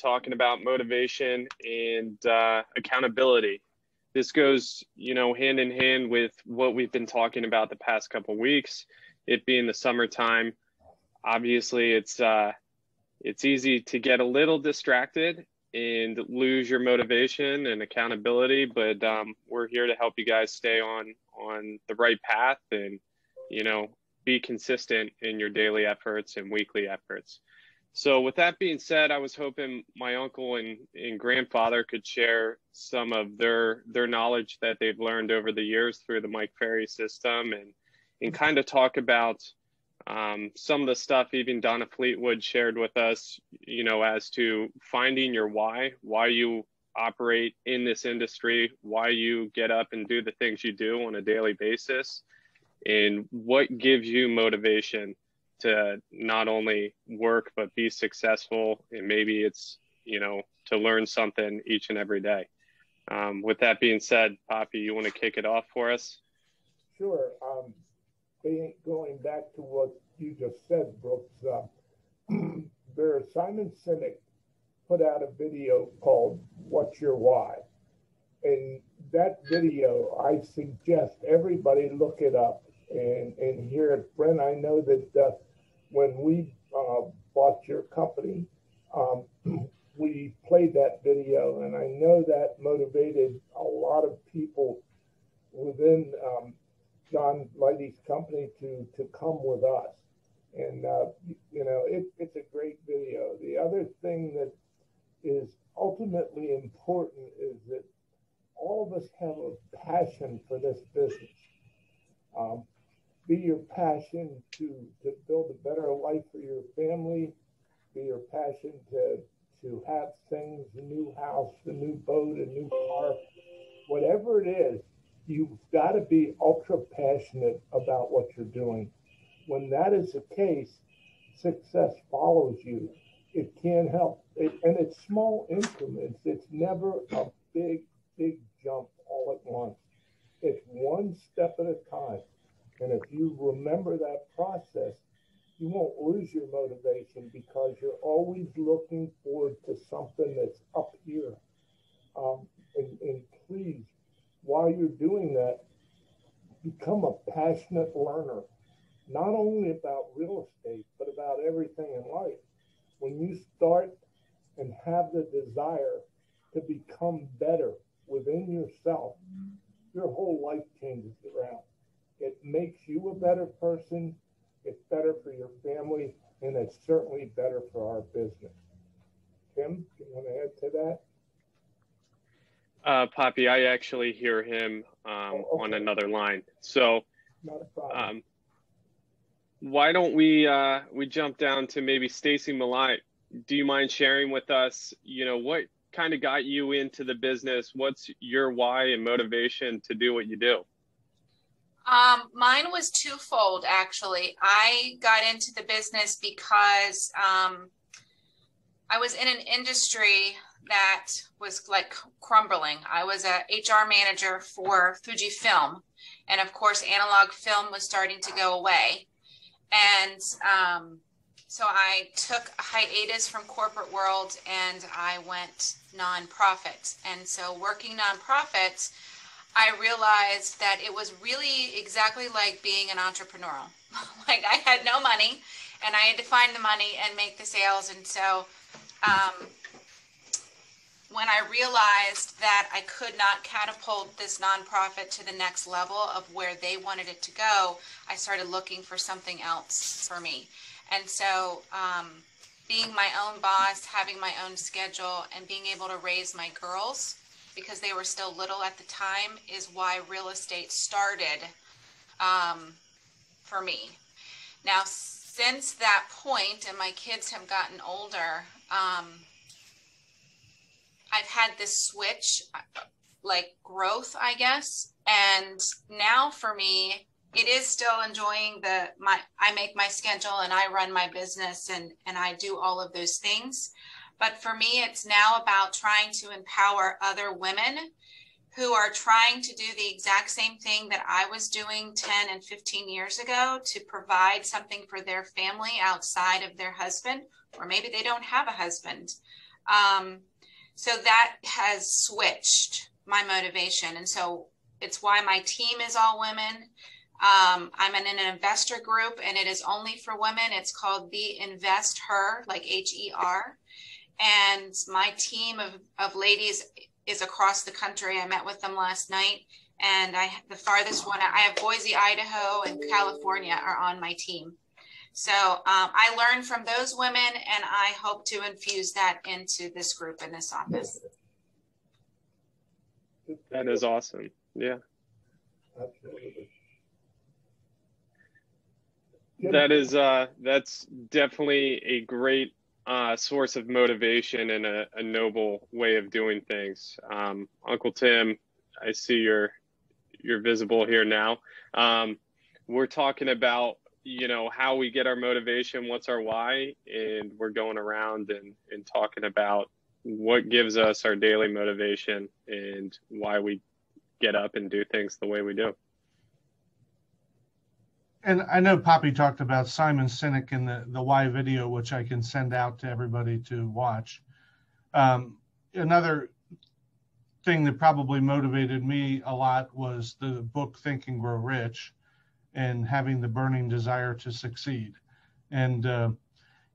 talking about motivation and uh, accountability. This goes, you know, hand in hand with what we've been talking about the past couple weeks. It being the summertime, obviously, it's uh, it's easy to get a little distracted and lose your motivation and accountability. But um, we're here to help you guys stay on on the right path and, you know, be consistent in your daily efforts and weekly efforts. So with that being said, I was hoping my uncle and, and grandfather could share some of their their knowledge that they've learned over the years through the Mike Ferry system and and kind of talk about um, some of the stuff even Donna Fleetwood shared with us, you know, as to finding your why, why you operate in this industry, why you get up and do the things you do on a daily basis, and what gives you motivation to not only work but be successful. And maybe it's you know to learn something each and every day. Um, with that being said poppy you want to kick it off for us? Sure. Um, going back to what you just said brooks uh, there simon sinek put out a video called what's your why? And that video i suggest everybody look it up and, and hear it. Brent i know that uh, when we uh, bought your company, um, we played that video, and I know that motivated a lot of people within um, John Lighty's company to to come with us. And uh, you know, it, it's a great video. The other thing that is ultimately important is that all of us have a passion for this business. Um, be your passion to, to better life for your family, be your passion to, to have things, a new house, a new boat, a new car, whatever it is, you've got to be ultra passionate about what you're doing. When that is the case, success follows you. It can't help, it, and it's small increments. It's never a big, big jump all at once. It's one step at a time. And if you remember that process, you won't lose your motivation because you're always looking forward to something that's up here. Um, and, and please, while you're doing that, become a passionate learner, not only about real estate, but about everything in life. When you start and have the desire to become better within yourself, your whole life changes around. It makes you a better person. It's better for your family, and it's certainly better for our business. Tim, do you want to add to that? Uh, Poppy, I actually hear him um, oh, okay. on another line. So, um, why don't we uh, we jump down to maybe Stacy Malai? Do you mind sharing with us? You know what kind of got you into the business? What's your why and motivation to do what you do? Um, mine was twofold, actually. I got into the business because um, I was in an industry that was like crumbling. I was a HR manager for Fujifilm, and of course, analog film was starting to go away. And um, so I took a hiatus from corporate world and I went nonprofit. And so working nonprofit I realized that it was really exactly like being an entrepreneur. like I had no money and I had to find the money and make the sales. And so um, when I realized that I could not catapult this nonprofit to the next level of where they wanted it to go, I started looking for something else for me. And so, um, being my own boss, having my own schedule, and being able to raise my girls because they were still little at the time is why real estate started um, for me. Now, since that point, and my kids have gotten older, um, I've had this switch, like growth, I guess. And now for me, it is still enjoying the my I make my schedule and I run my business and and I do all of those things. But for me, it's now about trying to empower other women who are trying to do the exact same thing that I was doing 10 and 15 years ago to provide something for their family outside of their husband, or maybe they don't have a husband. Um, so that has switched my motivation. And so it's why my team is all women. Um, I'm in an investor group and it is only for women. It's called the Invest Her, like H E R. And my team of, of ladies is across the country. I met with them last night and I the farthest one I have Boise, Idaho, and California are on my team. So um, I learned from those women, and I hope to infuse that into this group in this office. That is awesome. Yeah. Absolutely. That is uh that's definitely a great uh, source of motivation and a, a, noble way of doing things. Um, Uncle Tim, I see you're you're visible here now. Um, we're talking about you know how we get our motivation, what's our why, and we're going around and, and talking about what gives us our daily motivation and why we get up and do things the way we do. And I know Poppy talked about Simon Sinek in the, the why video, which I can send out to everybody to watch. Um, another thing that probably motivated me a lot was the book Think and Grow Rich and having the burning desire to succeed. And, uh,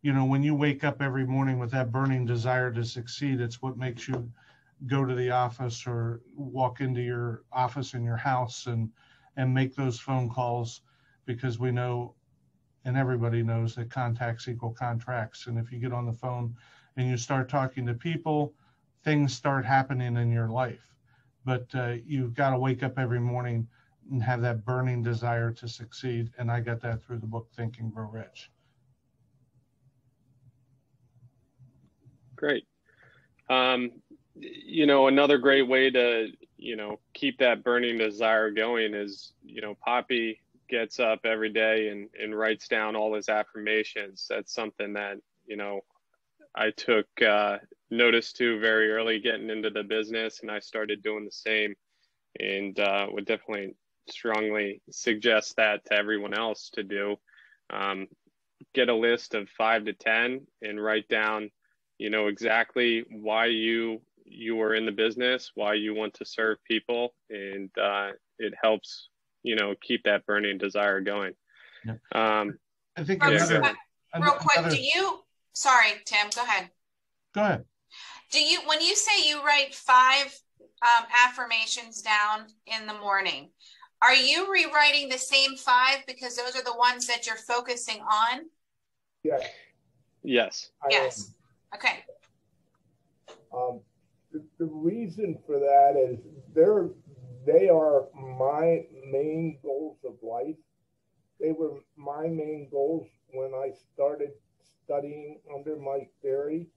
you know, when you wake up every morning with that burning desire to succeed, it's what makes you go to the office or walk into your office in your house and, and make those phone calls because we know and everybody knows that contacts equal contracts. And if you get on the phone and you start talking to people, things start happening in your life. But uh, you've got to wake up every morning and have that burning desire to succeed. And I got that through the book Think and Grow Rich. Great. Um, you know, another great way to, you know, keep that burning desire going is, you know, Poppy gets up every day and, and writes down all his affirmations. That's something that, you know, I took uh, notice to very early getting into the business and I started doing the same and uh, would definitely strongly suggest that to everyone else to do. Um, get a list of five to 10 and write down, you know, exactly why you you are in the business, why you want to serve people, and uh, it helps you know keep that burning desire going. Yeah. Um, I think yeah, another, real quick, another... do you? Sorry, Tim. Go ahead. Go ahead. Do you when you say you write five um, affirmations down in the morning? Are you rewriting the same five because those are the ones that you're focusing on? Yes. Yes. Yes. Okay. Um, the, the reason for that is they're they are my main goals of life. They were my main goals when I started studying under Mike Ferry.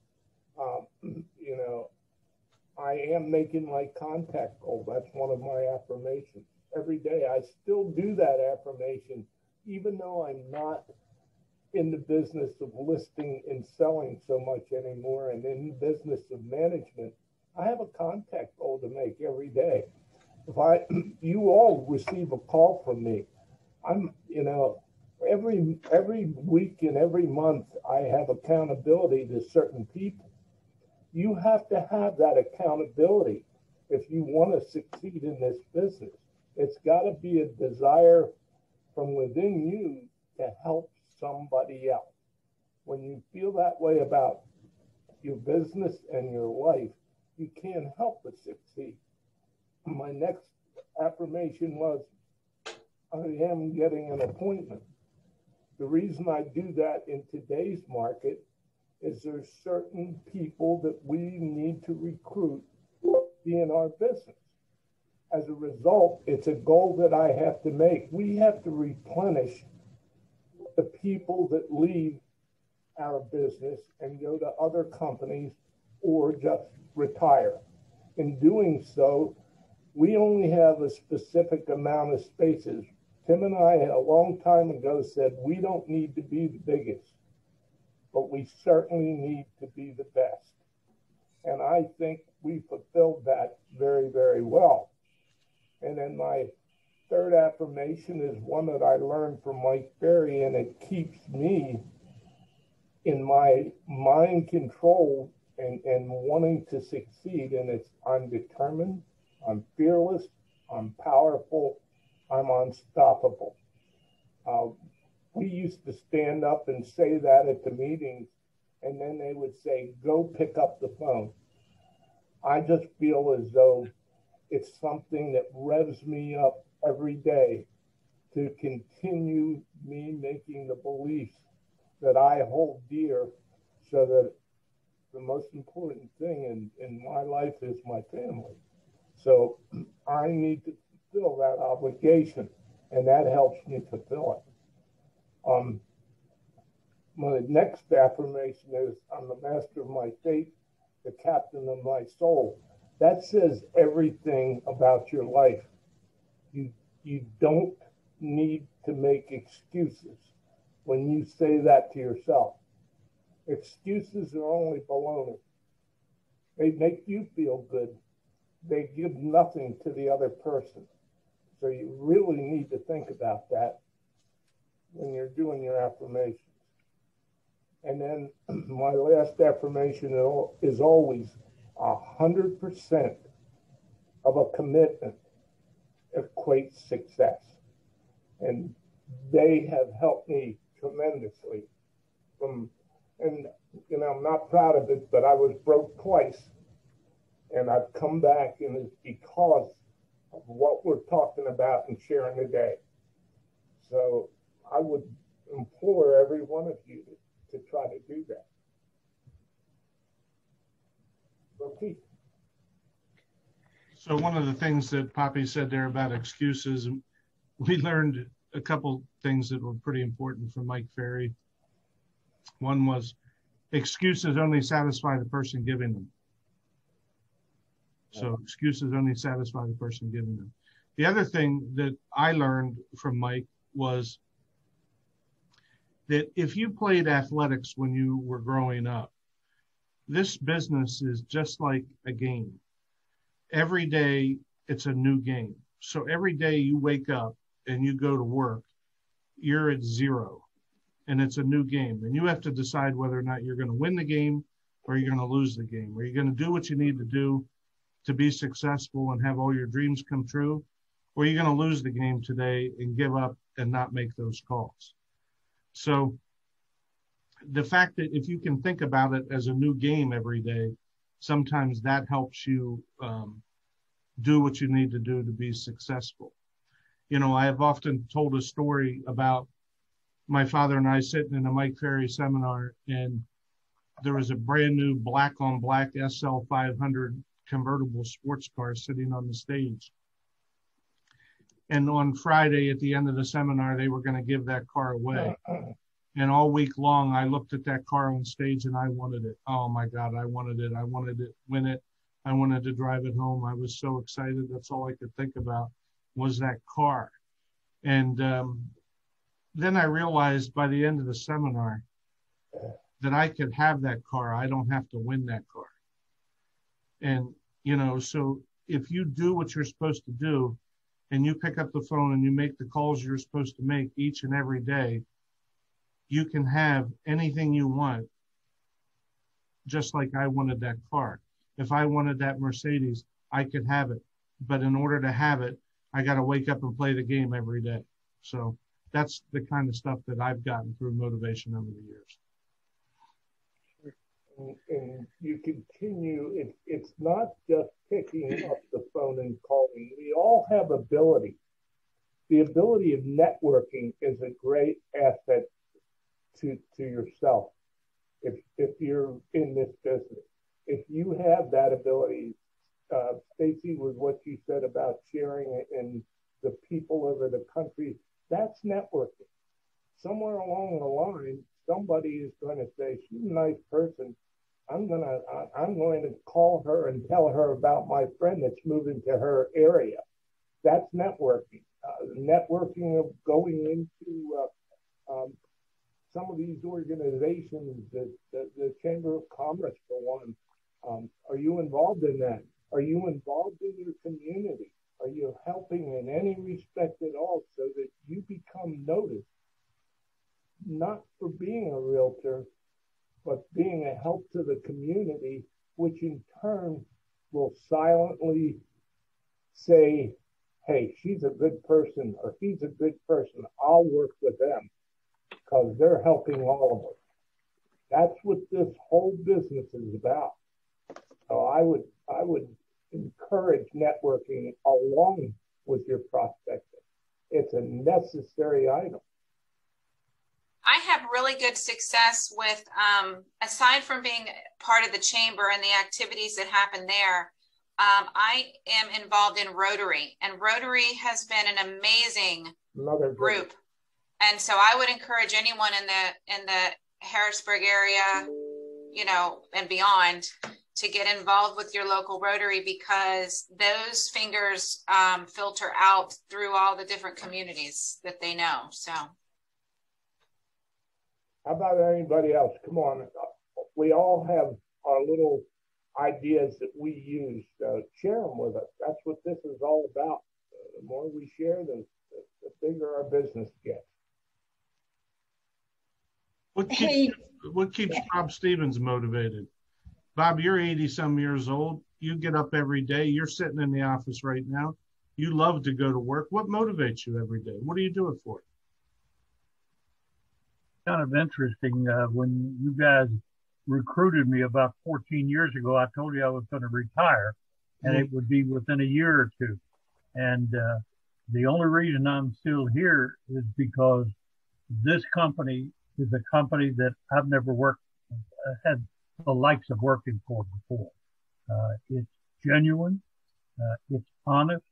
Um, you know, I am making my contact goal. That's one of my affirmations. Every day I still do that affirmation, even though I'm not in the business of listing and selling so much anymore and in the business of management. I have a contact goal to make every day if I, you all receive a call from me, I'm, you know, every every week and every month I have accountability to certain people. You have to have that accountability if you want to succeed in this business. It's got to be a desire from within you to help somebody else. When you feel that way about your business and your life, you can't help but succeed my next affirmation was I am getting an appointment. The reason I do that in today's market is there's certain people that we need to recruit in our business. As a result, it's a goal that I have to make. We have to replenish the people that leave our business and go to other companies or just retire. In doing so, we only have a specific amount of spaces. Tim and I, a long time ago, said we don't need to be the biggest, but we certainly need to be the best. And I think we fulfilled that very, very well. And then my third affirmation is one that I learned from Mike Ferry, and it keeps me in my mind control and, and wanting to succeed. And it's I'm determined, I'm fearless, I'm powerful, I'm unstoppable. Uh, we used to stand up and say that at the meetings, and then they would say, Go pick up the phone. I just feel as though it's something that revs me up every day to continue me making the beliefs that I hold dear so that the most important thing in, in my life is my family. So I need to fulfill that obligation, and that helps me fulfill it. Um, my next affirmation is I'm the master of my fate, the captain of my soul. That says everything about your life. You you don't need to make excuses when you say that to yourself. Excuses are only baloney. They make you feel good. They give nothing to the other person. So you really need to think about that when you're doing your affirmations. And then my last affirmation is always a hundred percent of a commitment equates success. And they have helped me tremendously from and you know I'm not proud of it, but I was broke twice, and I've come back, and it's because of what we're talking about and sharing today. So I would implore every one of you to, to try to do that. So one of the things that Poppy said there about excuses, we learned a couple things that were pretty important from Mike Ferry. One was excuses only satisfy the person giving them. So excuses only satisfy the person giving them. The other thing that I learned from Mike was that if you played athletics when you were growing up, this business is just like a game. Every day it's a new game. So every day you wake up and you go to work, you're at zero and it's a new game. And you have to decide whether or not you're going to win the game or you're going to lose the game. Are you going to do what you need to do to be successful and have all your dreams come true? Or are you going to lose the game today and give up and not make those calls? So the fact that if you can think about it as a new game every day, sometimes that helps you um, do what you need to do to be successful. You know, I have often told a story about my father and I sitting in a Mike Ferry seminar, and there was a brand new black on black SL 500 convertible sports car sitting on the stage. And on Friday at the end of the seminar, they were going to give that car away. And all week long, I looked at that car on stage and I wanted it. Oh my God, I wanted it. I wanted to win it. I wanted to drive it home. I was so excited. That's all I could think about was that car. And um, then I realized by the end of the seminar that I could have that car. I don't have to win that car. And, you know, so if you do what you're supposed to do and you pick up the phone and you make the calls you're supposed to make each and every day, you can have anything you want, just like I wanted that car. If I wanted that Mercedes, I could have it. But in order to have it, I got to wake up and play the game every day. So that's the kind of stuff that I've gotten through motivation over the years. And, you continue, it, it's not just picking up the phone and calling. We all have ability. The ability of networking is a great asset to, to yourself if, if you're in this business. If you have that ability, uh, Stacy, was what you said about sharing and the people over the country that's networking. Somewhere along the line, somebody is going to say, "She's a nice person. I'm gonna, I'm going to call her and tell her about my friend that's moving to her area." That's networking. Uh, networking of going into uh, um, some of these organizations, the, the, the, Chamber of Commerce, for one. Um, are you involved in that? Are you involved in your community? Are you helping in any respect at all so that you become noticed, not for being a realtor, but being a help to the community, which in turn will silently say, hey, she's a good person or he's a good person. I'll work with them because they're helping all of us. That's what this whole business is about. So I would I would encourage networking along with your prospecting. It's a necessary item. I have really good success with, um, aside from being part of the chamber and the activities that happen there, um, I am involved in Rotary, and Rotary has been an amazing Another group. And so I would encourage anyone in the in the Harrisburg area, you know, and beyond to get involved with your local Rotary because those fingers um, filter out through all the different communities that they know. So. How about anybody else? Come on. We all have our little ideas that we use. Uh, share them with us. That's what this is all about. The more we share, the, the bigger our business gets. What keeps, hey. what keeps Bob Stevens motivated? Bob, you're 80 some years old. You get up every day. You're sitting in the office right now. You love to go to work. What motivates you every day? What do you do it for? kind of interesting. Uh, when you guys recruited me about 14 years ago, I told you I was going to retire and mm-hmm. it would be within a year or two. And uh, the only reason I'm still here is because this company is a company that I've never worked, uh, had the likes of working for before. Uh, it's genuine. Uh, it's honest.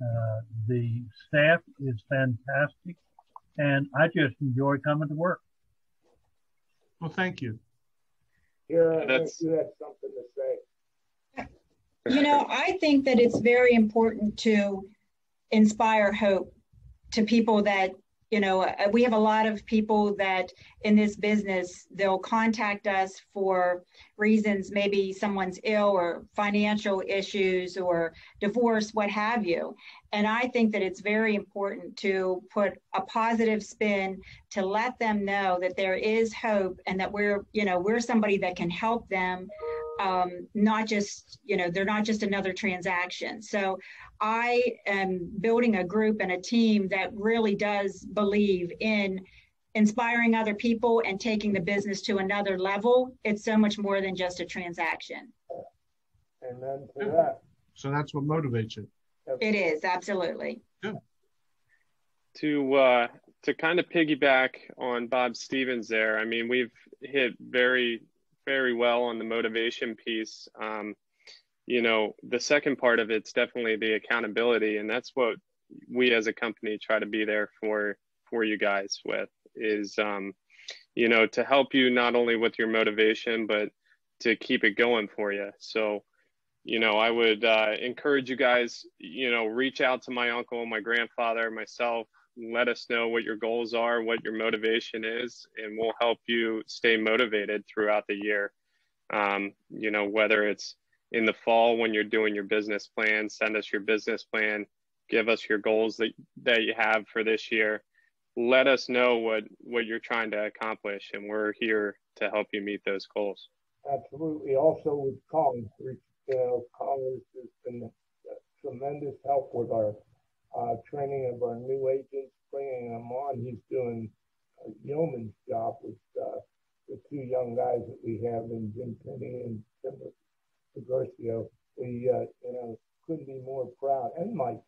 Uh, the staff is fantastic and I just enjoy coming to work. Well, thank you. Yeah, That's... you had something to say. You know, I think that it's very important to inspire hope to people that you know uh, we have a lot of people that in this business they'll contact us for reasons maybe someone's ill or financial issues or divorce what have you. And i think that it's very important to put a positive spin to let them know that there is hope and that we're you know we're somebody that can help them um, not just you know they're not just another transaction. So i am building a group and a team that really does believe in inspiring other people and taking the business to another level. It's so much more than just a transaction. Amen to that. So that's what motivates you. It is absolutely. Good. to uh to kind of piggyback on bob stevens there i mean we've hit very very well on the motivation piece. Um, you know, the second part of it's definitely the accountability, and that's what we as a company try to be there for for you guys with is um, you know to help you not only with your motivation but to keep it going for you. So you know, I would uh, encourage you guys, you know, reach out to my uncle, my grandfather, myself, let us know what your goals are, what your motivation is, and we'll help you stay motivated throughout the year. Um, you know, whether it's in the fall when you're doing your business plan, send us your business plan, give us your goals that, that you have for this year. Let us know what, what you're trying to accomplish, and we're here to help you meet those goals. Absolutely. Also, with you know, Colin has been tremendous help with our uh, training of our new agents, bringing them on. He's doing a yeoman's job with uh, the two young guys that we have in Jim Penny and Tim Garcio. We, uh, you know, couldn't be more proud. And Mike,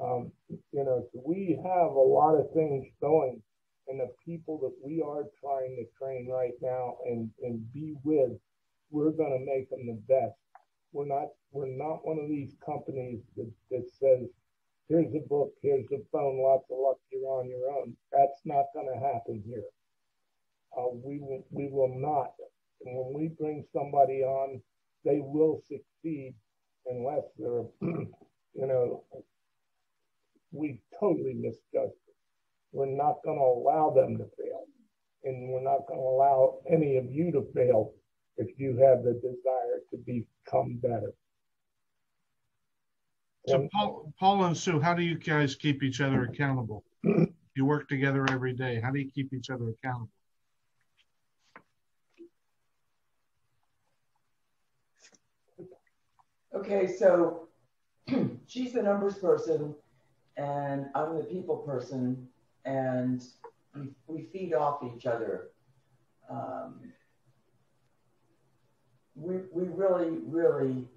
um, you know, so we have a lot of things going, and the people that we are trying to train right now and and be with, we're going to make them the best. We're not we're not one of these companies that, that says here's a book, here's a phone, lots of luck, you're on your own. That's not going to happen here. Uh, we will, we will not. And when we bring somebody on, they will succeed unless they're, you know, we totally misjudged it. We're not going to allow them to fail. And we're not going to allow any of you to fail if you have the desire to become better. So Paul, Paul and Sue, how do you guys keep each other accountable? You work together every day. How do you keep each other accountable? Okay, so she's the numbers person, and I'm the people person, and we feed off each other. Um, we, we really, really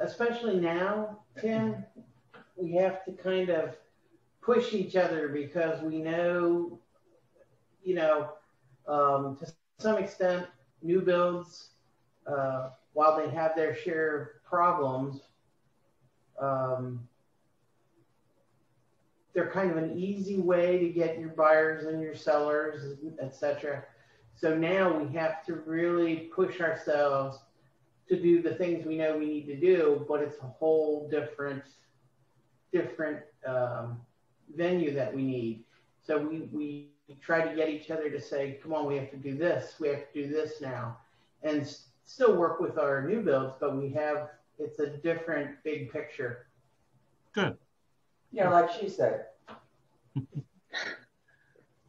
especially now, Tim, we have to kind of push each other because we know, you know, um, to some extent, new builds, uh, while they have their share of problems, um, they're kind of an easy way to get your buyers and your sellers, etc. So now we have to really push ourselves to do the things we know we need to do, but it's a whole different, different um, venue that we need. So we, we try to get each other to say, come on, we have to do this, we have to do this now, and still work with our new builds, but we have, it's a different big picture. Good. Yeah, like she said.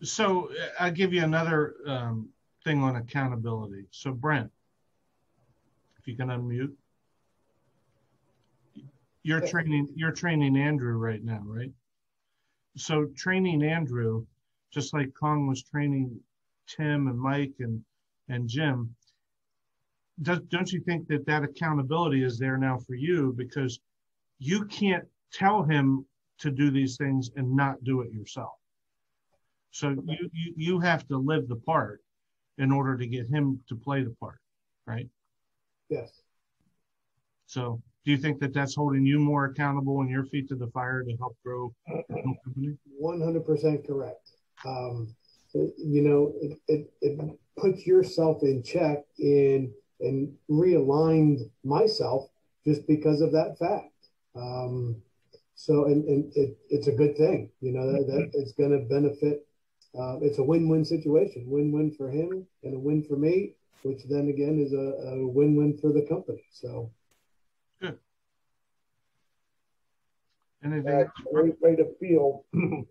so I'll give you another um, thing on accountability. So Brent, if you can unmute. You're training you're training Andrew right now, right? So training Andrew, just like Kong was training Tim and Mike and and Jim, does, don't you think that that accountability is there now for you because you can't tell him to do these things and not do it yourself. So you, you, you have to live the part in order to get him to play the part, right? Yes. So do you think that that's holding you more accountable and your feet to the fire to help grow the company? 100% correct. Um, you know, it, it, it puts yourself in check in and realigned myself just because of that fact. Um, so, and, and it, it's a good thing, you know, that, that it's going to benefit. Uh, it's a win-win situation, win-win for him and a win for me, which then again is a, a win-win for the company. So, good. Anything That's a great way to feel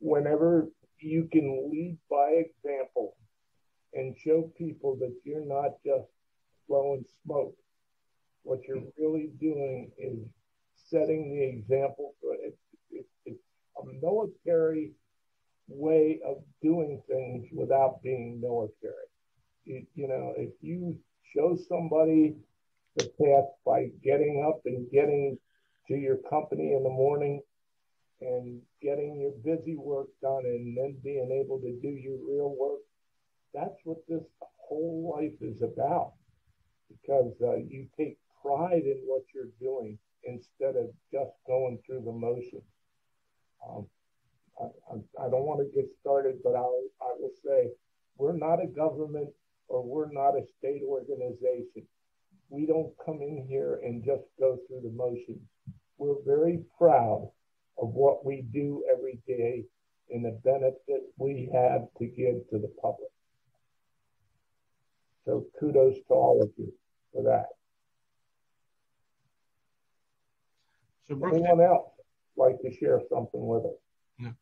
whenever you can lead by example and show people that you're not just blowing smoke. What you're really doing is setting the example for it. it, it's a military way of doing things without being military. You, know, if you show somebody the path by getting up and getting to your company in the morning and getting your busy work done and then being able to do your real work, that's what this whole life is about because uh, you take pride in what you're doing instead of just going through the motions. Um, I, I, I, don't want to get started, but I'll, I will say we're not a government or we're not a state organization. We don't come in here and just go through the motions. We're very proud of what we do every day and the benefit we have to give to the public. So kudos to all of you for that. So Brooks, anyone else like to share something with us? No.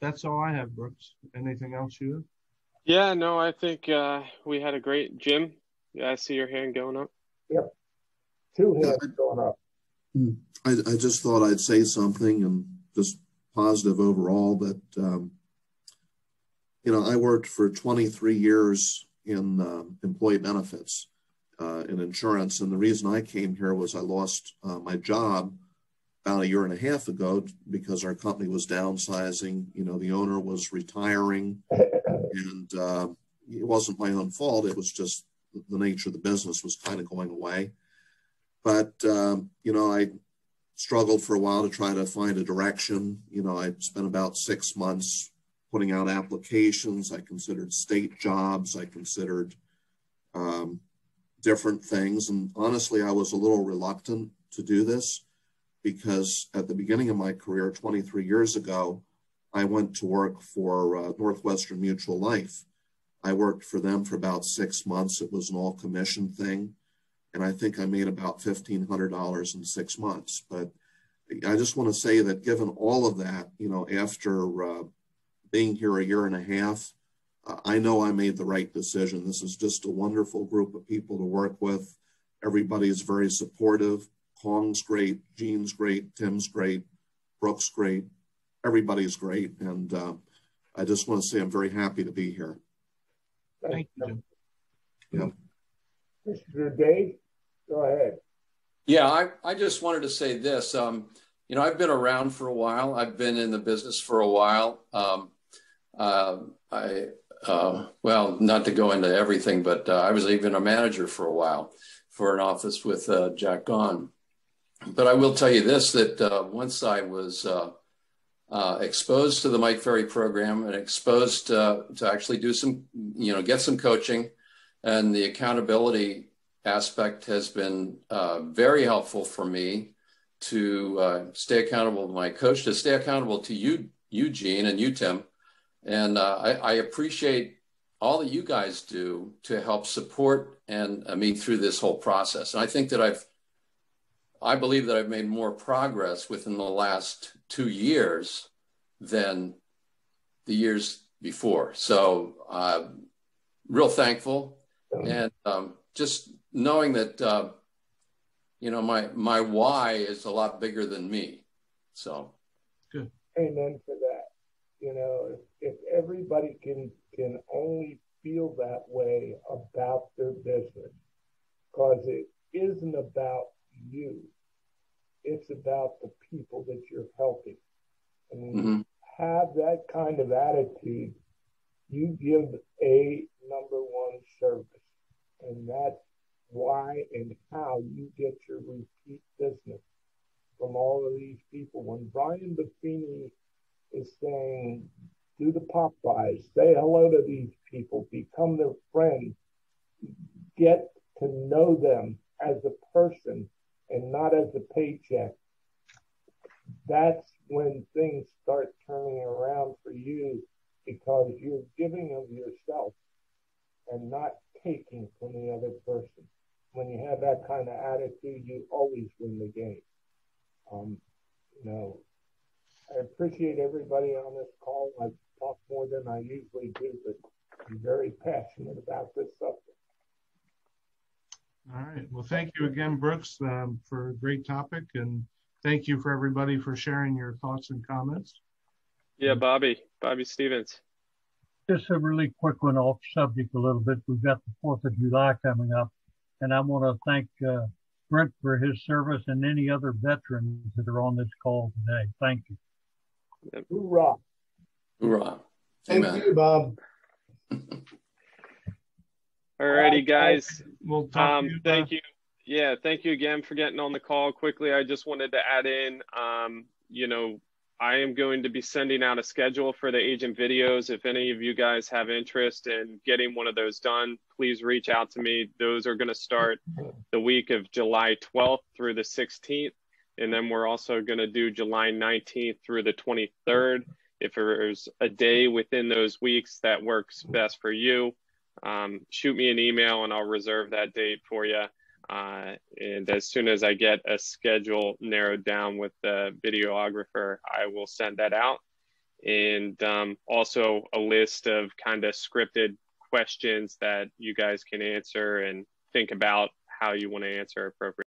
That's all I have, Brooks. Anything else you? Yeah, no, I think uh, we had a great Jim. Yeah, I see your hand going up. Yep. Two hands going up. Hmm. I, I just thought I'd say something and just positive overall that, um, you know, I worked for 23 years in uh, employee benefits uh, in insurance. And the reason I came here was I lost uh, my job about a year and a half ago because our company was downsizing. You know, the owner was retiring, and uh, it wasn't my own fault. It was just the nature of the business was kind of going away. But um, you know, I struggled for a while to try to find a direction. You know, I spent about six months putting out applications. I considered state jobs. I considered um, different things. And honestly, I was a little reluctant to do this because at the beginning of my career, 23 years ago, I went to work for uh, Northwestern Mutual Life. I worked for them for about six months. It was an all commission thing. And I think I made about $1,500 in six months. But I just want to say that given all of that, you know, after uh, being here a year and a half, I know I made the right decision. This is just a wonderful group of people to work with. Everybody is very supportive. Kong's great, Gene's great, Tim's great, Brooks great. Everybody's great, and uh, I just want to say I'm very happy to be here. Thank you. Yeah. Mr. Dave, go ahead. Yeah, I, I just wanted to say this. Um, you know, I've been around for a while. I've been in the business for a while. Um, uh, I, uh, well, not to go into everything, but uh, I was even a manager for a while for an office with uh, Jack Gahn. But I will tell you this: that uh, once I was uh, exposed to the Mike Ferry program and exposed to actually do some, you know, get some coaching, and the accountability aspect has been very helpful for me to uh, stay accountable to my coach, to stay accountable to you, Eugene, and you, Tim. And uh, I, I, appreciate all that you guys do to help support and uh, me through this whole process. And I think that I've, I believe that I've made more progress within the last two years than the years before. So, uh, real thankful, and um, just knowing that uh, you know, my my why is a lot bigger than me. So good. Amen for that. You know, if, if everybody can can only feel that way about their business, because it isn't about you. It's about the people that you're helping. And when mm-hmm. you have that kind of attitude, you give a number one service. And that's why and how you get your repeat business from all of these people. When Brian Buffini is saying, do the pop-bys, say hello to these people, become their friend, get to know them as a person and not as a paycheck. That's when things start turning around for you because you're giving of yourself and not taking from the other person when you have that kind of attitude, you always win the game. Um, you know, I appreciate everybody on this call. I talk more than I usually do, but I'm very passionate about this subject. All right. Well, thank you again, Brooks, um, for a great topic, and thank you for everybody for sharing your thoughts and comments. Yeah, Bobby, Bobby Stevens. Just a really quick one off subject a little bit. We've got the Fourth of July coming up. And I want to thank uh, Brent for his service and any other veterans that are on this call today. Thank you. Hoorah. Hoorah. Thank Amen. you, Bob. All righty, guys. We'll talk um, you, thank you. Yeah, thank you again for getting on the call quickly. I just wanted to add in, um, you know, I am going to be sending out a schedule for the agent videos. If any of you guys have interest in getting one of those done, please reach out to me. Those are going to start the week of July 12th through the 16th. And then we're also going to do July 19th through the 23rd. If there's a day within those weeks that works best for you, um, shoot me an email and I'll reserve that date for you. Uh, and as soon as I get a schedule narrowed down with the videographer, I will send that out. And um, also a list of kind of scripted questions that you guys can answer and think about how you want to answer appropriately.